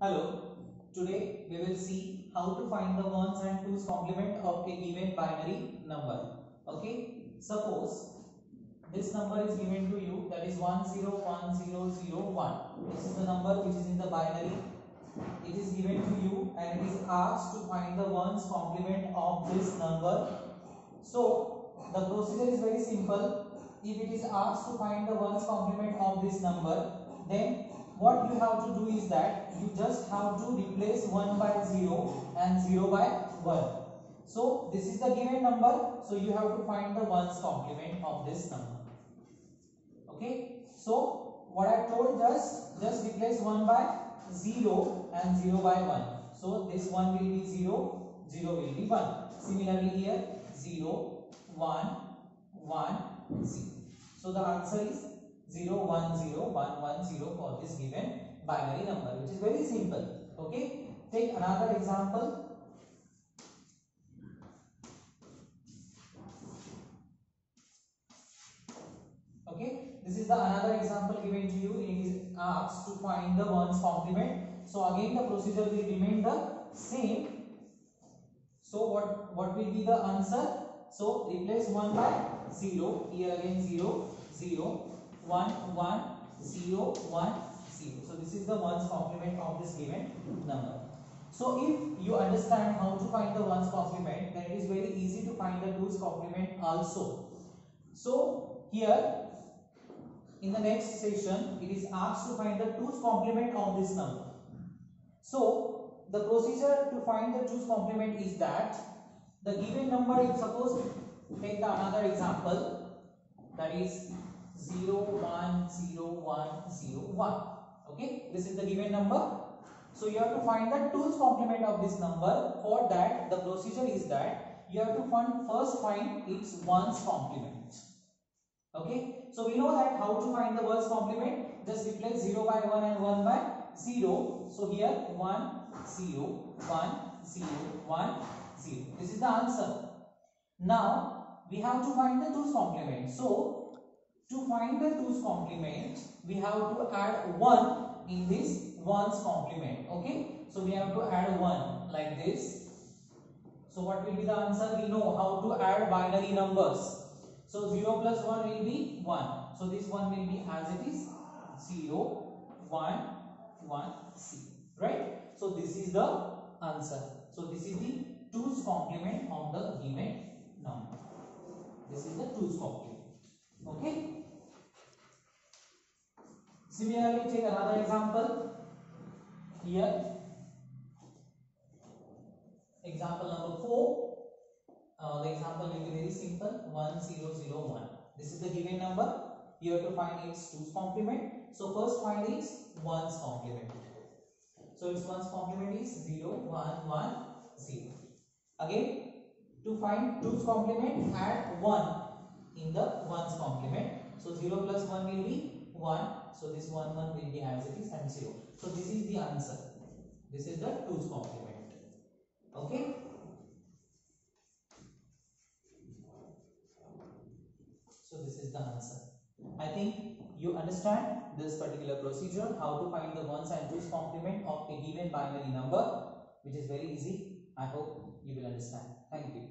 Hello, today we will see how to find the ones and twos complement of a given binary number. Okay, suppose this number is given to you that is 101001. This is the number which is in the binary. It is given to you and it is asked to find the ones complement of this number. So the procedure is very simple. If it is asked to find the ones complement of this number, then what you have to do is that you just have to replace 1 by 0 and 0 by 1. So this is the given number. So you have to find the ones complement of this number. Okay. So what I told just just replace 1 by 0 and 0 by 1. So this 1 will be 0, 0 will be 1. Similarly here 0, 1, 1, 0. So the answer is 0, 1, 0, 1, 1, 0 for this given binary number which is very simple. Okay. Take another example. Okay. This is the another example given to you. It is asked to find the ones complement. So again the procedure will remain the same. So what, what will be the answer? So replace 1 by 0. Here again 0, 0 1 1 0 1 0 so this is the ones complement of this given number. So if you understand how to find the ones complement then it is very easy to find the twos complement also. So here in the next session it is asked to find the twos complement of this number. So the procedure to find the twos complement is that the given number if suppose take the another example. That is 0 1 0 1 0 1 okay? This is the given number. So you have to find the twos complement of this number. For that the procedure is that you have to find first find its ones complement. Okay? So we know that how to find the ones complement. Just replace 0 by 1 and 1 by 0 so here 1 0 1 0 1 0 this is the answer. Now we have to find the twos complement. So to find the 2's complement, we have to add 1 in this 1's complement. Okay. So we have to add 1 like this. So what will be the answer? We know how to add binary numbers. So 0 plus 1 will be 1. So this one will be as it is 0, 1, 1, 0. Right? So this is the answer. So this is the 2's complement of the given number. This is the 2's complement. Okay. Similarly, take another example. Here, example number 4. Uh, the example will be very simple 1001. This is the given number. You have to find its 2's complement. So, first find its 1's complement. So, its 1's complement is 0, 1, 1, 0. Again, to find 2's complement, add 1 in the 1's complement. So, 0 plus 1 will be 1 so this one one will be as it is and 0. So this is the answer. This is the 2's complement. Okay. So this is the answer. I think you understand this particular procedure, how to find the ones and twos complement of a given binary number, which is very easy. I hope you will understand. Thank you.